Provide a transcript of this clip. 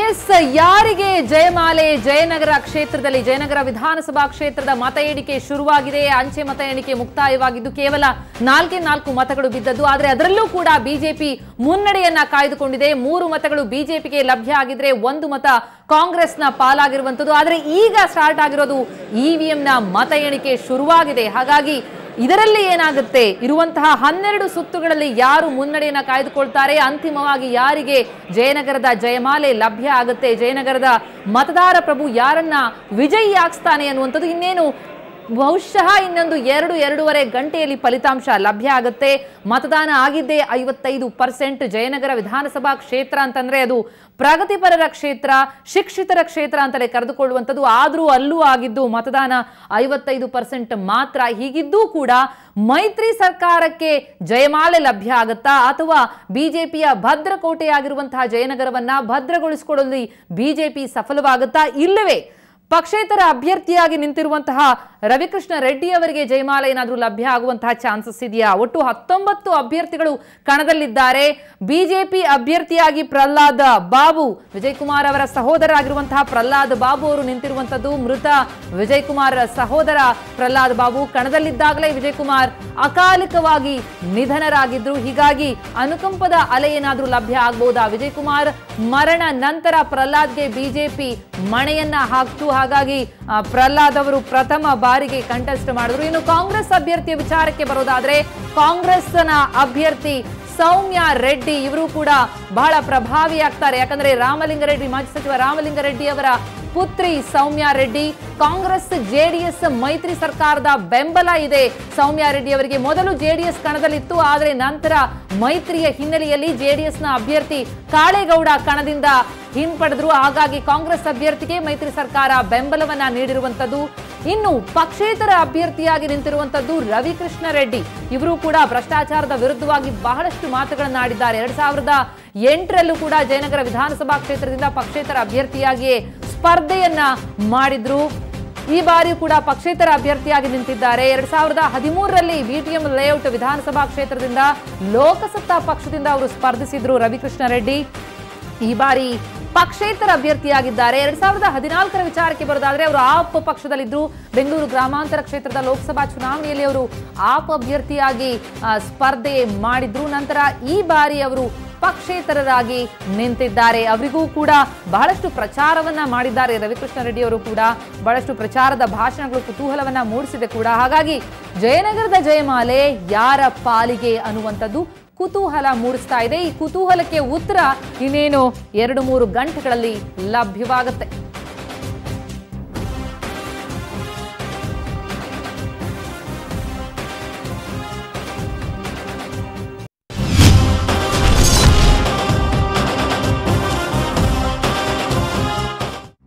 S, ಯಾರಿಗೆ ಜಯಮಾಲೆ? ಜಯನಗರ ಕ್ಷೇತ್ರದಲ್ಲಿ, ಜಯನಗರ ವಿಧಾನಸಭಾ ಕ್ಷೇತ್ರದ ಮತ ಎಣಿಕೆ ಶುರುವಾಗಿದೆ. ಅಂಚೆ ಮತ ಎಣಿಕೆ ಮುಕ್ತಾಯವಾಗಿದ್ದು ಕೇವಲ ನಾಲ್ಕೇ ನಾಲ್ಕು ಮತಗಳು ಬಿದ್ದದ್ದು. ಆದರೆ ಅದರಲ್ಲೂ ಕೂಡ ಬಿಜೆಪಿ ಮುನ್ನಡೆಯನ್ನ ಕಾಯ್ದುಕೊಂಡಿದೆ. ಮೂರು ಮತಗಳು ಬಿಜೆಪಿಗೆ ಲಭ್ಯ ಆಗಿದ್ರೆ ಒಂದು ಮತ ಕಾಂಗ್ರೆಸ್ನ ಪಾಲಾಗಿರುವಂತದ್ದು ಆದರೆ ಈಗ ಸ್ಟಾರ್ಟ್ ಆಗಿರೋದು ಇವಿಎಂನ ಮತ ಎಣಿಕೆ ಶುರುವಾಗಿದೆ. ಹಾಗಾಗಿ ಇದರಲ್ಲಿ ಏನಾಗುತ್ತೆ? ಇರುವಂತಹ ಹನ್ನೆರಡು ಸುತ್ತುಗಳಲ್ಲಿ ಯಾರು ಮುನ್ನಡೆಯನ್ನ ಕಾಯ್ದುಕೊಳ್ತಾರೆ? ಅಂತಿಮವಾಗಿ ಯಾರಿಗೆ ಜಯನಗರದ ಜಯಮಾಲೆ ಲಭ್ಯ ಆಗುತ್ತೆ? ಜಯನಗರದ ಮತದಾರ ಪ್ರಭು ಯಾರನ್ನ ವಿಜಯಿಯಾಗಿಸ್ತಾನೆ ಅನ್ನುವಂಥದ್ದು ಇನ್ನೇನು ಬಹುಶಃ ಇನ್ನೊಂದು ಎರಡು ಎರಡೂವರೆ ಗಂಟೆಯಲ್ಲಿ ಫಲಿತಾಂಶ ಲಭ್ಯ ಆಗುತ್ತೆ. ಮತದಾನ ಆಗಿದ್ದೇ ಐವತ್ತೈದು ಪರ್ಸೆಂಟ್. ಜಯನಗರ ವಿಧಾನಸಭಾ ಕ್ಷೇತ್ರ ಅಂತಂದ್ರೆ ಅದು ಪ್ರಗತಿಪರರ ಕ್ಷೇತ್ರ, ಶಿಕ್ಷಿತರ ಕ್ಷೇತ್ರ ಅಂತಲೇ ಕರೆದುಕೊಳ್ಳುವಂಥದ್ದು. ಆದರೂ ಅಲ್ಲೂ ಆಗಿದ್ದು ಮತದಾನ ಐವತ್ತೈದು ಪರ್ಸೆಂಟ್ ಮಾತ್ರ. ಹೀಗಿದ್ದೂ ಕೂಡ ಮೈತ್ರಿ ಸರ್ಕಾರಕ್ಕೆ ಜಯಮಾಲೆ ಲಭ್ಯ ಆಗುತ್ತಾ? ಅಥವಾ ಬಿಜೆಪಿಯ ಭದ್ರಕೋಟೆಯಾಗಿರುವಂತಹ ಜಯನಗರವನ್ನ ಭದ್ರಗೊಳಿಸಿಕೊಳ್ಳಲು ಬಿಜೆಪಿ ಸಫಲವಾಗುತ್ತಾ? ಇಲ್ಲವೇ? ಪಕ್ಷೇತರ ಅಭ್ಯರ್ಥಿಯಾಗಿ ನಿಂತಿರುವಂತಹ ರವಿಕೃಷ್ಣ ರೆಡ್ಡಿ ಅವರಿಗೆ ಜಯಮಾಲ ಏನಾದರೂ ಲಭ್ಯ ಆಗುವಂತಹ ಚಾನ್ಸಸ್ ಇದೆಯಾ? ಒಟ್ಟು ಹತ್ತೊಂಬತ್ತು ಅಭ್ಯರ್ಥಿಗಳು ಕಣದಲ್ಲಿದ್ದಾರೆ. ಬಿಜೆಪಿ ಅಭ್ಯರ್ಥಿಯಾಗಿ ಪ್ರಹ್ಲಾದ್ ಬಾಬು ವಿಜಯ್ ಕುಮಾರ್ ಅವರ ಸಹೋದರ ಆಗಿರುವಂತಹ ಪ್ರಹ್ಲಾದ್ ಬಾಬು ಅವರು ನಿಂತಿರುವಂತದ್ದು ಮೃತ ವಿಜಯ್ ಕುಮಾರ್ ಸಹೋದರ ಪ್ರಹ್ಲಾದ್ ಬಾಬು. ಕಣದಲ್ಲಿದ್ದಾಗಲೇ ವಿಜಯ್ ಕುಮಾರ್ ಅಕಾಲಿಕವಾಗಿ ನಿಧನರಾಗಿದ್ರು. ಹೀಗಾಗಿ ಅನುಕಂಪದ ಅಲೆ ಏನಾದರೂ ಲಭ್ಯ ಆಗಬಹುದಾ ವಿಜಯ್ ಕುಮಾರ್ ಮರಣ ನಂತರ ಪ್ರಹ್ಲಾದ್ಗೆ ಬಿಜೆಪಿ ಮಣೆಯನ್ನ ಹಾಕ್ತು. ಹಾಗಾಗಿ ಪ್ರಹ್ಲಾದ್ ಅವರು ಪ್ರಥಮ ಬಾರಿಗೆ ಕಂಟೆಸ್ಟ್ ಮಾಡಿದ್ರು. ಇನ್ನು ಕಾಂಗ್ರೆಸ್ ಅಭ್ಯರ್ಥಿಯ ವಿಚಾರಕ್ಕೆ ಬರೋದಾದ್ರೆ, ಕಾಂಗ್ರೆಸ್ನ ಅಭ್ಯರ್ಥಿ ಸೌಮ್ಯ ರೆಡ್ಡಿ ಇವರು ಕೂಡ ಬಹಳ ಪ್ರಭಾವಿ ಆಗ್ತಾರೆ. ಯಾಕಂದ್ರೆ ರಾಮಲಿಂಗಾರೆಡ್ಡಿ, ಮಾಜಿ ಸಚಿವ ರಾಮಲಿಂಗಾರೆಡ್ಡಿ ಅವರ ಪುತ್ರಿ ಸೌಮ್ಯ ರೆಡ್ಡಿ, ಕಾಂಗ್ರೆಸ್ ಜೆಡಿಎಸ್ ಮೈತ್ರಿ ಸರ್ಕಾರದ ಬೆಂಬಲ ಇದೆ ಸೌಮ್ಯ ರೆಡ್ಡಿ ಅವರಿಗೆ. ಮೊದಲು ಜೆಡಿಎಸ್ ಕಣದಲ್ಲಿತ್ತು, ಆದರೆ ನಂತರ ಮೈತ್ರಿಯ ಹಿನ್ನೆಲೆಯಲ್ಲಿ ಜೆಡಿಎಸ್ನ ಅಭ್ಯರ್ಥಿ ಕಾಳೇಗೌಡ ಕಣದಿಂದ ಹಿಂಪಡೆದ್ರು. ಹಾಗಾಗಿ ಕಾಂಗ್ರೆಸ್ ಅಭ್ಯರ್ಥಿಗೆ ಮೈತ್ರಿ ಸರ್ಕಾರ ಬೆಂಬಲವನ್ನ ನೀಡಿರುವಂತದ್ದು. ಇನ್ನು ಪಕ್ಷೇತರ ಅಭ್ಯರ್ಥಿಯಾಗಿ ನಿಂತಿರುವಂತದ್ದು ರವಿಕೃಷ್ಣ ರೆಡ್ಡಿ. ಇವರು ಕೂಡ ಭ್ರಷ್ಟಾಚಾರದ ವಿರುದ್ಧವಾಗಿ ಬಹಳಷ್ಟು ಮಾತುಗಳನ್ನಾಡಿದ್ದಾರೆ ಎರಡ್ ಸಾವಿರದ ಎಂಟರಲ್ಲೂ ಕೂಡ ಜಯನಗರ ವಿಧಾನಸಭಾ ಕ್ಷೇತ್ರದಿಂದ ಪಕ್ಷೇತರ ಅಭ್ಯರ್ಥಿಯಾಗಿಯೇ ಸ್ಪರ್ಧೆಯನ್ನ ಮಾಡಿದ್ರು. ಈ ಬಾರಿ ಕೂಡ ಪಕ್ಷೇತರ ಅಭ್ಯರ್ಥಿಯಾಗಿ ನಿಂತಿದ್ದಾರೆ. ಎರಡ್ ಸಾವಿರದ ಹದಿಮೂರರಲ್ಲಿ ಬಿಟಿಎಂ ಲೇಔಟ್ ವಿಧಾನಸಭಾ ಕ್ಷೇತ್ರದಿಂದ ಲೋಕಸತ್ತಾ ಪಕ್ಷದಿಂದ ಅವರು ಸ್ಪರ್ಧಿಸಿದ್ರು ರವಿಕೃಷ್ಣ ರೆಡ್ಡಿ. ಈ ಬಾರಿ ಪಕ್ಷೇತರ ಅಭ್ಯರ್ಥಿಯಾಗಿದ್ದಾರೆ. ಎರಡ್ ಸಾವಿರದ ಹದಿನಾಲ್ಕರ ವಿಚಾರಕ್ಕೆ ಬರೋದಾದ್ರೆ ಅವರು ಆಪ್ ಪಕ್ಷದಲ್ಲಿದ್ದರು ಬೆಂಗಳೂರು ಗ್ರಾಮಾಂತರ ಕ್ಷೇತ್ರದ ಲೋಕಸಭಾ ಚುನಾವಣೆಯಲ್ಲಿ ಅವರು ಆಪ್ ಅಭ್ಯರ್ಥಿಯಾಗಿ ಸ್ಪರ್ಧೆ ಮಾಡಿದ್ರು. ನಂತರ ಈ ಬಾರಿ ಅವರು ಪಕ್ಷೇತರರಾಗಿ ನಿಂತಿದ್ದಾರೆ. ಅವರಿಗೂ ಕೂಡ ಬಹಳಷ್ಟು ಪ್ರಚಾರವನ್ನ ಮಾಡಿದ್ದಾರೆ. ರವಿಕೃಷ್ಣ ರೆಡ್ಡಿ ಅವರು ಕೂಡ ಬಹಳಷ್ಟು ಪ್ರಚಾರದ ಭಾಷಣಗಳು, ಕುತೂಹಲವನ್ನ ಮೂಡಿಸಿದೆ ಕೂಡ. ಹಾಗಾಗಿ ಜಯನಗರದ ಜಯಮಾಲೆ ಯಾರ ಪಾಲಿಗೆ ಅನ್ನುವಂಥದ್ದು ಕುತೂಹಲ ಮೂಡಿಸ್ತಾ ಇದೆ. ಈ ಕುತೂಹಲಕ್ಕೆ ಉತ್ತರ ಇನ್ನೇನು? ಎರಡು ಮೂರು ಗಂಟೆಗಳಲ್ಲಿ ಲಭ್ಯವಾಗುತ್ತೆ.